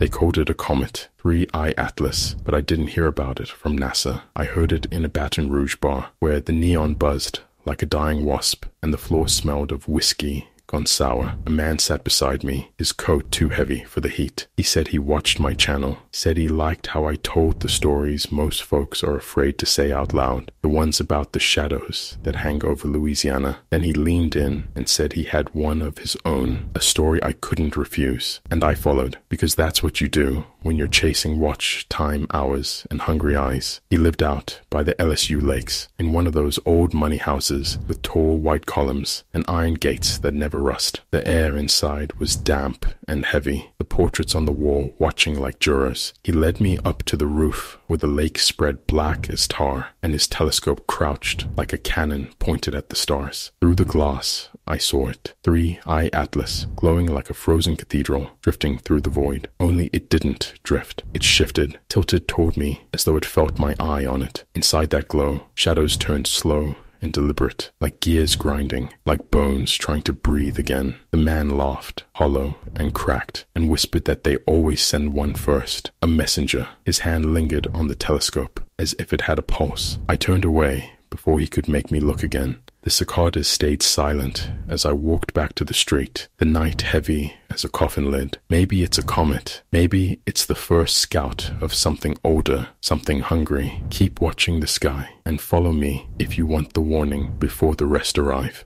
They called it a comet, 3I Atlas, but I didn't hear about it from NASA. I heard it in a Baton Rouge bar where the neon buzzed like a dying wasp and the floor smelled of whiskey gone sour. A man sat beside me, his coat too heavy for the heat. He said he watched my channel, said he liked how I told the stories most folks are afraid to say out loud, the ones about the shadows that hang over Louisiana. Then he leaned in and said he had one of his own, a story I couldn't refuse. And I followed, because that's what you do when you're chasing watch, time, hours, and hungry eyes. He lived out by the LSU lakes in one of those old money houses with tall white columns and iron gates that never rust. The air inside was damp and heavy, the portraits on the wall watching like jurors. He led me up to the roof where the lake spread black as tar and his telescope crouched like a cannon pointed at the stars. Through the glass, I saw it. 3I Atlas, glowing like a frozen cathedral, drifting through the void. Only it didn't drift. It shifted, tilted toward me as though it felt my eye on it. Inside that glow, shadows turned slow and deliberate, like gears grinding, like bones trying to breathe again. The man laughed, hollow and cracked, and whispered that they always send one first, a messenger. His hand lingered on the telescope, as if it had a pulse. I turned away before he could make me look again. The cicadas stayed silent as I walked back to the street, the night heavy as a coffin lid. Maybe it's a comet. Maybe it's the first scout of something older, something hungry. Keep watching the sky and follow me if you want the warning before the rest arrive.